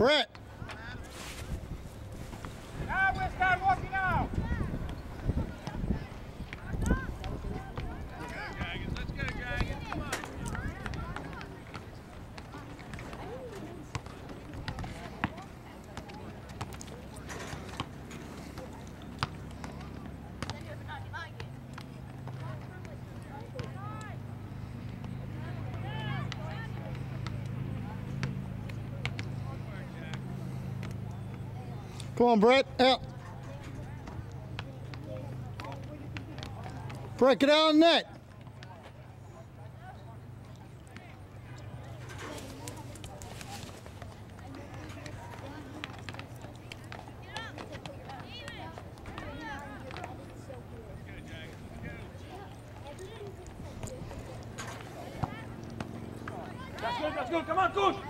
Brett. Come on, Brett. Out. Break it out on net. That's good, that's good. Come on, coach.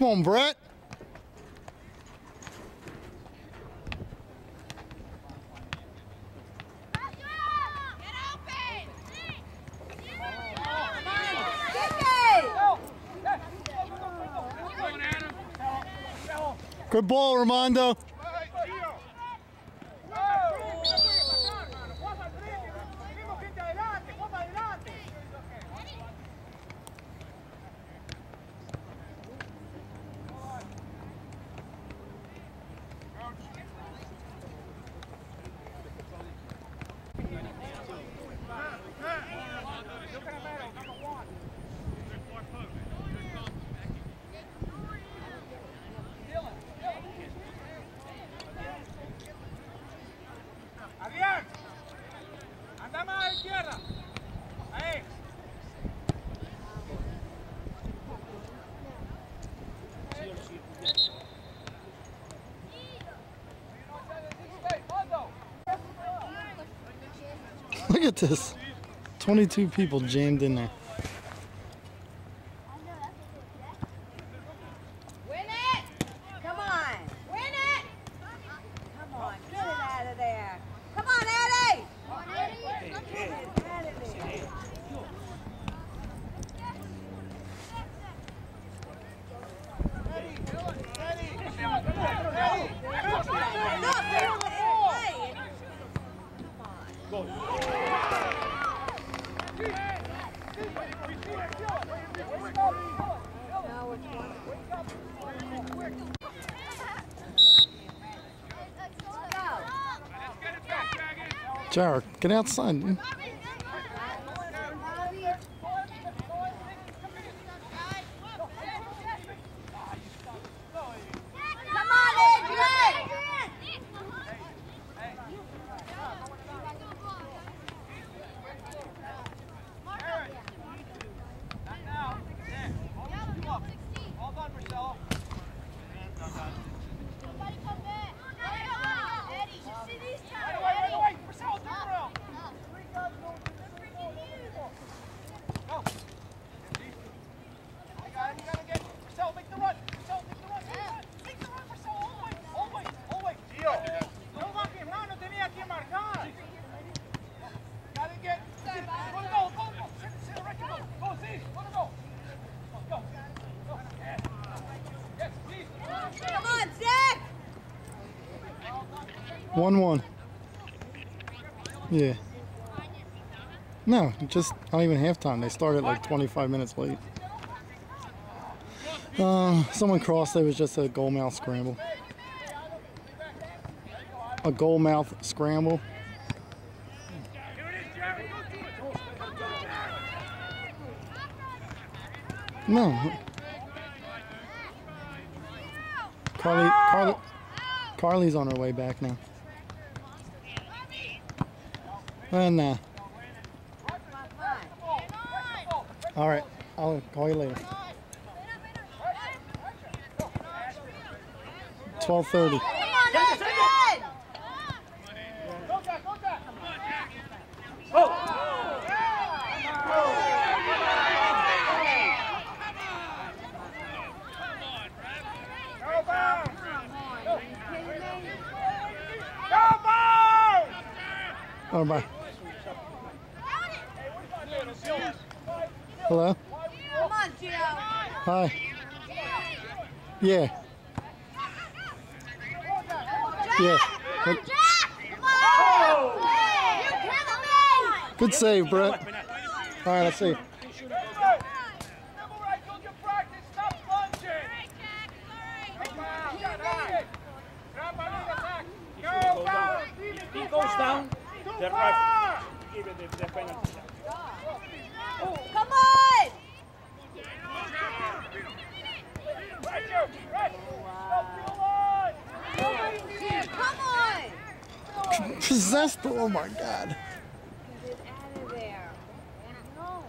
Come on, Brett. Good ball, Armando. Look at this. 22 people jammed in there. Jar, get outside. One one. Yeah. No, just I don't even halftime. They started like 25 minutes late. Uh, someone crossed. It was just a goal mouth scramble. A goal mouth scramble. No. Carly, Carly, Carly's on her way back now. And uh, all right, I'll call you later. Twelve thirty. Come on, Adrian! Go bounce! Go bounce! Oh, bye. Hello. Come on, Gio. Hi. Yeah. Yeah. Good- Come on! You kidding me? Good save, Brett. All right, let's see. Double right, go get practice, stop lunging! Go bounce, got it! Grab my little attack! Go bounce! He goes down, the ref give the, the penalty. Come on! Right here, right! Stop the line! Come on! Possessed. Oh my God. Get out of there. No.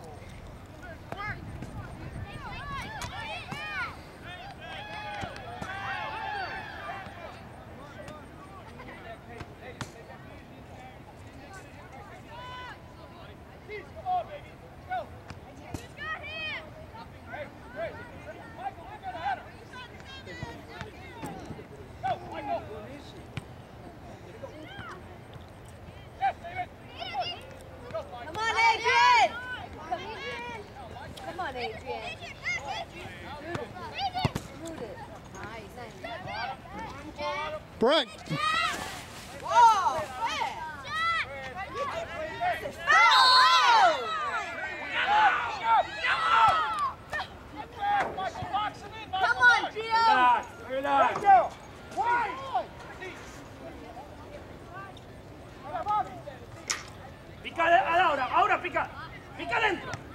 Come on, baby! Go! Hey, hey, Michael, look at the header! Go, Michael! Yes, David! Go, Michael! Come on, Adrian! Come on, Brett. Whoa! Him Come on, Gio! Ahora pica. Pica dentro.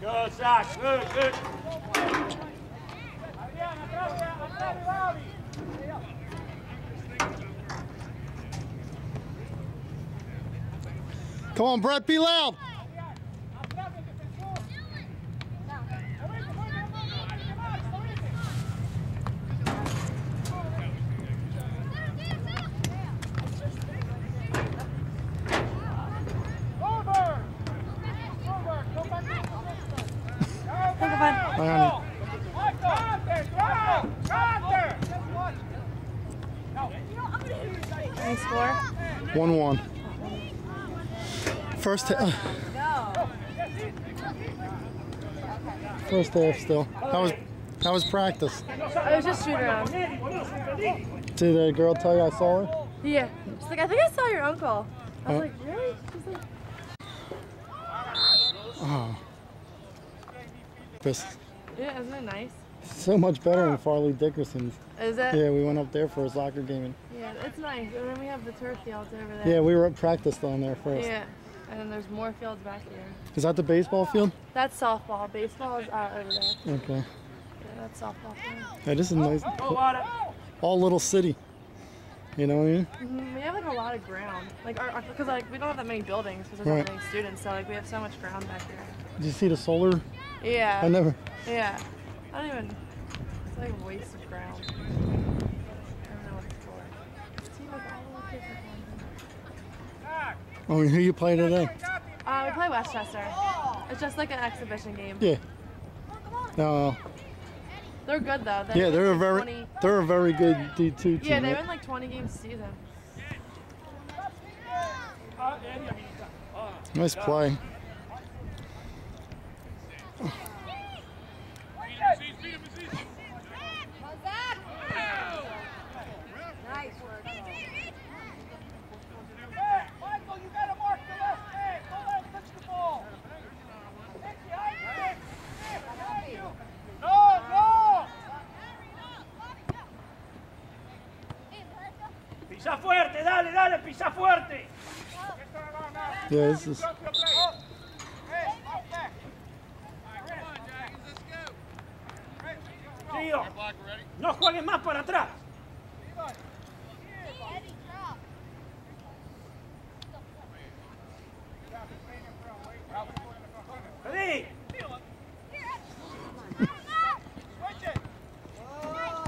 Good. Good! Come on, Brett. Be loud. 1 1. First. First half still. That was, that was practice? I was just shooting around. Did a girl tell you I saw her? Yeah. She's like, I think I saw your uncle. I was uh, like, really? She's like, oh. This. Yeah, isn't it nice? So much better than Fairleigh Dickinson's. Is it? Yeah, we went up there for a soccer game. And, Yeah, it's nice. And then we have the turf fields over there. yeah, we were at practice down there first. Yeah. And then there's more fields back here. Is that the baseball field? That's softball. Baseball is out over there. Okay. Yeah, that's softball. field. Yeah, this is nice. Go, Vara. All little city. You know what I mean? Mhm, We have like a lot of ground. Like, our because like we don't have that many buildings because there's Right. not many students. So like we have so much ground back here. Did you see the solar? Yeah. I never. Yeah. I don't even. It's like a waste of ground. I don't know what it's for. See, like all the kids are. Oh, who you play today? Uh, we play West Chester. It's just like an exhibition game. Yeah. No. They're good though. They Yeah, they're a very 20 they're a very good D2 team. Yeah, they win like 20 games a season. Nice play. Yeah, this is. No juegues más para atrás.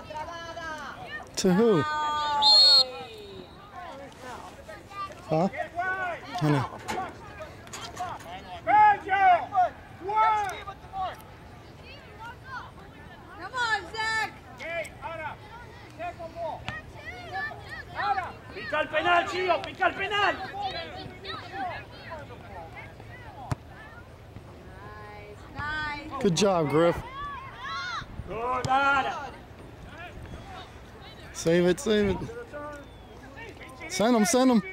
Trabada. To who? Huh? Honey. Come on, Zach. Pica el penal, Gio, pica el penal. Nice, nice. Good job, Griff. Good, Ara. Save it, save it. Send him, send him. Get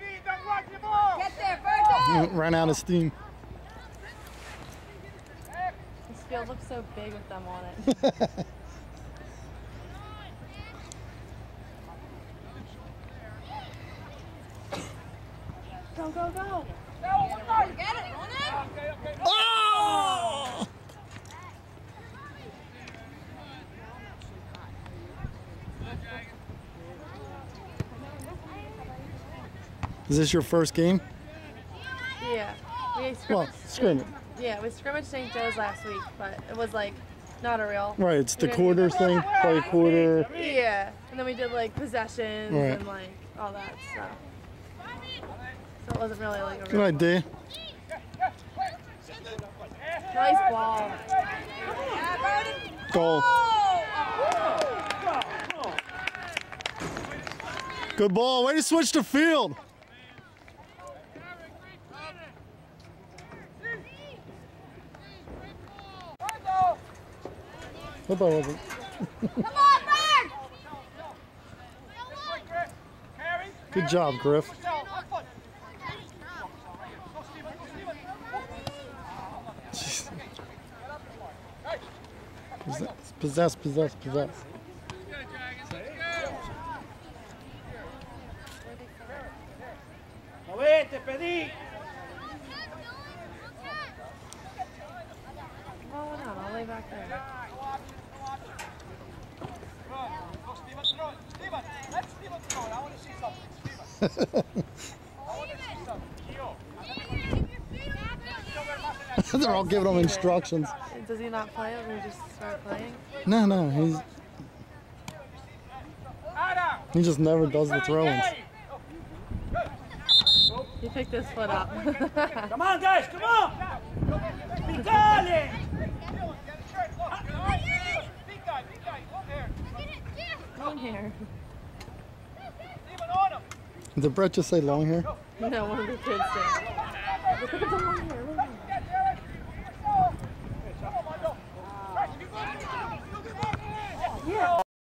there, Berto. Mm, ran out of steam. This field looks so big with them on it. go, go, go. Get it, on it. Oh! Is this your first game? Yeah. We Well, scrimmaged. scrimmage. Yeah, we scrimmaged St. Joe's last week, but it was like not a real. Right, it's the we quarters thing. Play quarter. Yeah, and then we did like possessions Right. and like all that stuff. So it wasn't really like a Good real idea. nice ball. Goal. Good ball. Way to switch the field. Hope I wasn't. Come on, Berg. Good job, Griff. Possess, possess, possess, possess. Movete, pedí. Oh no, I'll lay back there. They're all giving him instructions. Does he not play it when we just start playing? No, no, he's he just never does the throw-ins. He picked his foot up. Come on, guys, come on. Picale. Long hair. Did Brett just say long hair? No, one of the kids did. Look at the long hair. Look